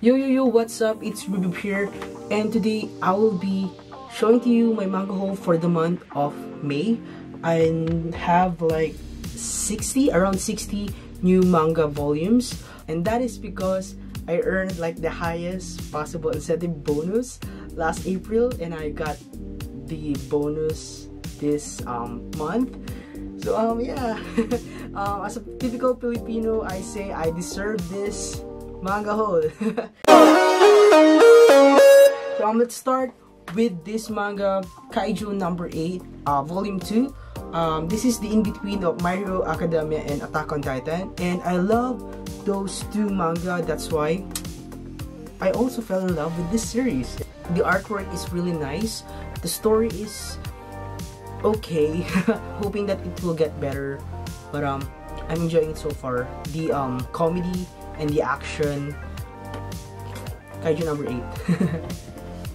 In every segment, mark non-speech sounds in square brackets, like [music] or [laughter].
Yo yo yo, what's up? It's Ruby here and today I will be showing to you my manga haul for the month of May. I have like 60, around 60 new manga volumes and that is because I earned like the highest possible incentive bonus last April and I got the bonus this um, month. So um yeah, [laughs] um, as a typical Filipino, I say I deserve this manga haul. [laughs] so um, let's start with this manga Kaiju number 8, uh, volume 2. Um, this is the in-between of My Hero Academia and Attack on Titan. And I love those two manga, that's why I also fell in love with this series. The artwork is really nice. The story is okay. [laughs] Hoping that it will get better. But um, I'm enjoying it so far. The um, comedy and the action. Kaiju number 8.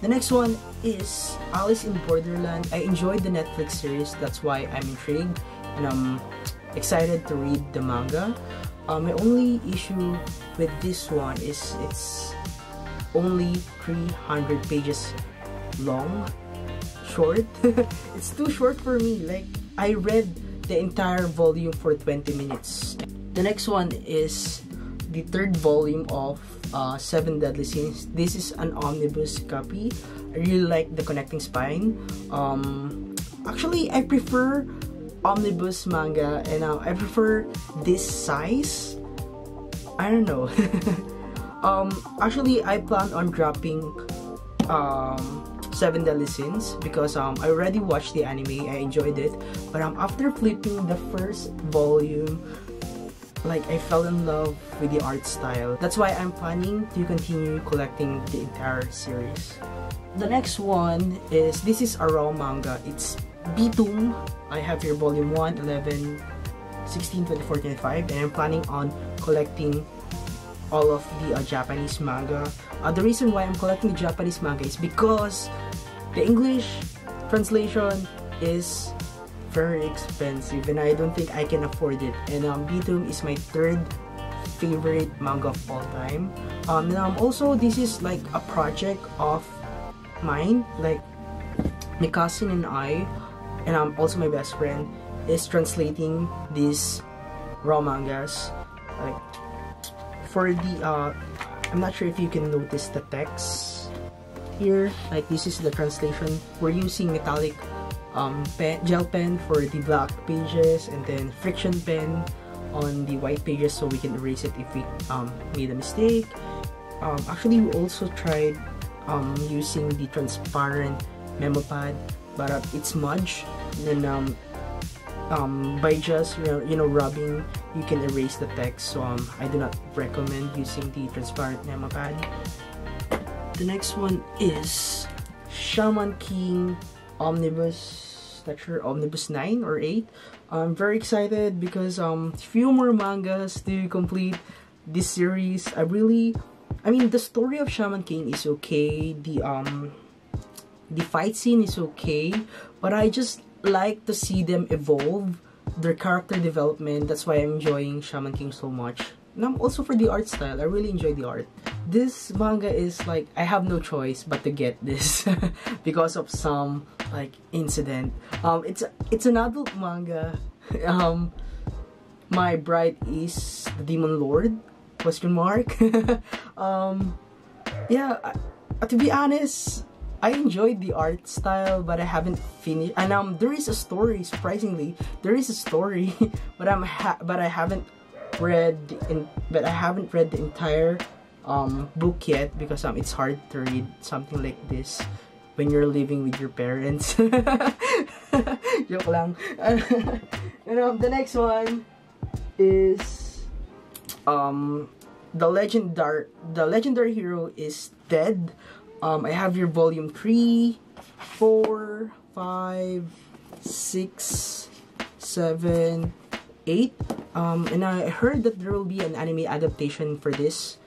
[laughs] the next one is Alice in Borderland. I enjoyed the Netflix series, that's why I'm intrigued and I'm excited to read the manga. Uh, my only issue with this one is it's only 300 pages long, short. [laughs] it's too short for me. Like, I read the entire volume for 20 minutes. The next one is the third volume of uh, Seven Deadly Sins. This is an omnibus copy. I really like the connecting spine. Um, actually, I prefer omnibus manga and uh, I prefer this size. I don't know. [laughs] um, actually, I plan on dropping um, Seven Deadly Sins because um, I already watched the anime. I enjoyed it. But um, after flipping the first volume, like I fell in love with the art style. That's why I'm planning to continue collecting the entire series. The next one is, this is a raw manga. It's Bitum. I have here volume 1, 11, 16, 24, 25 and I'm planning on collecting all of the uh, Japanese manga. Uh, the reason why I'm collecting the Japanese manga is because the English translation is very expensive and I don't think I can afford it. And um, Bitum is my third favorite manga of all time. Um, um, also this is like a project of mine, like my cousin and I, and um, also my best friend, is translating these raw mangas. Like for the, uh, I'm not sure if you can notice the text here. Like this is the translation. We're using metallic um, pen, gel pen for the black pages and then friction pen on the white pages so we can erase it if we um, made a mistake. Um, actually, we also tried um, using the transparent memo pad but uh, it's smudge and then um, um, by just you know, you know rubbing you can erase the text so um, I do not recommend using the transparent memo pad. The next one is Shaman King Omnibus, sure, Omnibus 9 or 8. I'm very excited because um few more mangas to complete this series. I really, I mean the story of Shaman King is okay. The um the fight scene is okay, but I just like to see them evolve their character development. That's why I'm enjoying Shaman King so much. And also for the art style, I really enjoy the art this manga is like I have no choice but to get this [laughs] because of some like incident. Um, it's it's an adult manga. [laughs] Um, my bride is the demon lord? Question mark. [laughs] um, yeah. Uh, to be honest, I enjoyed the art style, but I haven't finished. And um, there is a story. Surprisingly, there is a story, but I'm but I haven't read in but I haven't read the entire um, book yet because um, it's hard to read something like this when you're living with your parents. [laughs] Joke lang. [laughs] and um, the next one is um, the legendary the legendary hero is dead. Um, I have your volume 3, 4, 5, 6, 7, 8. Um, and I heard that there will be an anime adaptation for this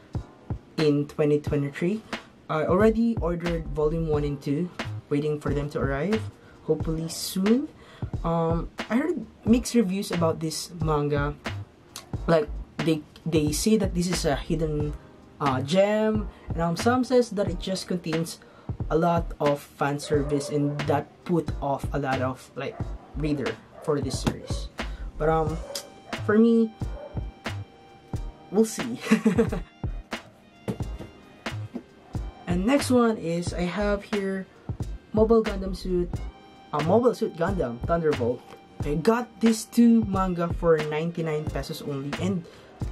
in 2023. I already ordered volume 1 and 2, waiting for them to arrive, hopefully soon. Um, I heard mixed reviews about this manga. Like, they, they say that this is a hidden uh, gem and um, some says that it just contains a lot of fan service and that put off a lot of like reader for this series but um for me we'll see [laughs] and next one is I have here Mobile Gundam Suit a Mobile Suit Gundam Thunderbolt. I got these two manga for 99 pesos only. And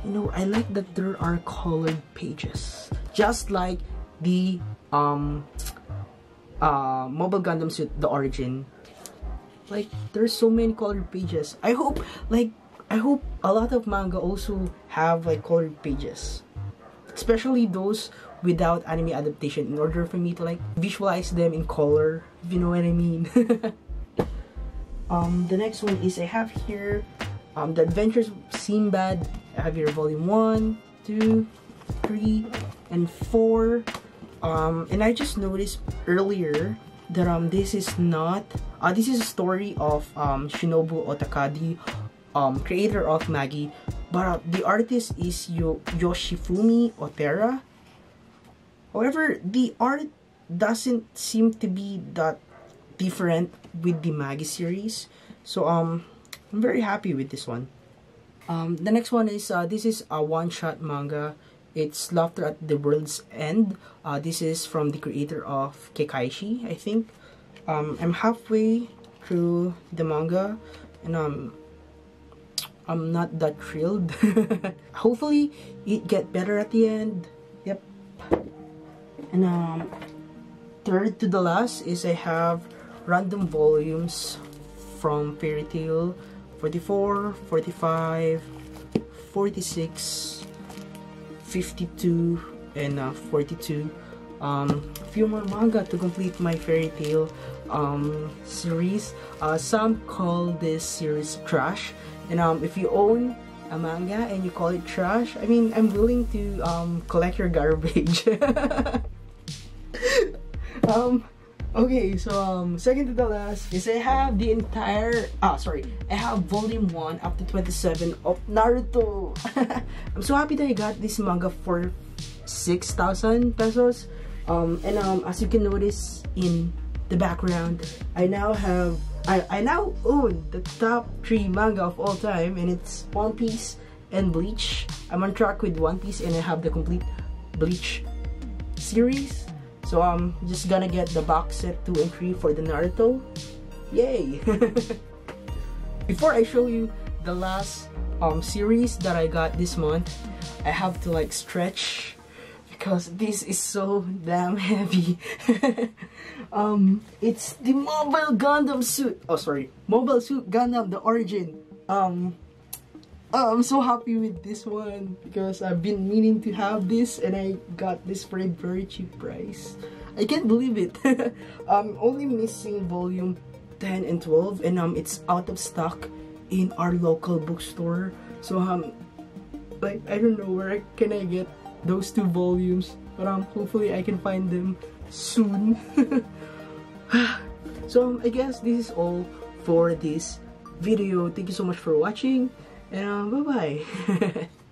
you know I like that there are colored pages. Just like the um uh Mobile Gundam Suit the origin. Like there's so many colored pages. I hope like I hope a lot of manga also have like colored pages especially those without anime adaptation in order for me to like visualize them in color if you know what I mean. [laughs] Um the next one is I have here um the adventures of Sinbad. I have here volume 1 2 3 and 4 um and I just noticed earlier that um this is not uh, this is a story of um Shinobu Otakadi um creator of Magi but uh, the artist is Yo Yoshifumi Otera however the art doesn't seem to be that different with the Magi series so um I'm very happy with this one um, the next one is uh, this is a one-shot manga it's Laughter at the World's End. Uh, this is from the creator of Kekkaishi, I think. Um, I'm halfway through the manga and um, I'm not that thrilled. [laughs] Hopefully, it get better at the end. Yep. And um, third to the last is I have random volumes from Fairy Tail 44, 45, 46, 52 and uh, 42 um, a few more manga to complete my Fairy Tail um, series uh, some call this series trash and um, if you own a manga and you call it trash I mean I'm willing to um, collect your garbage [laughs] um Okay, so um, second to the last is I have the entire, ah, sorry, I have volume 1 up to 27 of Naruto. [laughs] I'm so happy that I got this manga for 6,000 pesos. Um, and um, as you can notice in the background, I now have, I, I now own the top 3 manga of all time and it's One Piece and Bleach. I'm on track with One Piece and I have the complete Bleach series so I'm just gonna get the box set 2 and 3 for the Naruto. Yay! [laughs] Before I show you the last um, series that I got this month, I have to like stretch because this is so damn [laughs] heavy. um, it's the Mobile Gundam suit. Oh, sorry, Mobile Suit Gundam, the origin. Um, oh, I'm so happy with this one because I've been meaning to have this and I got this for a very cheap price. I can't believe it. [laughs] I'm only missing volume 10 and 12 and um it's out of stock in our local bookstore. So um like I don't know where can I get those two volumes but um hopefully I can find them soon. [laughs] so um, I guess this is all for this video. Thank you so much for watching and bye bye [laughs]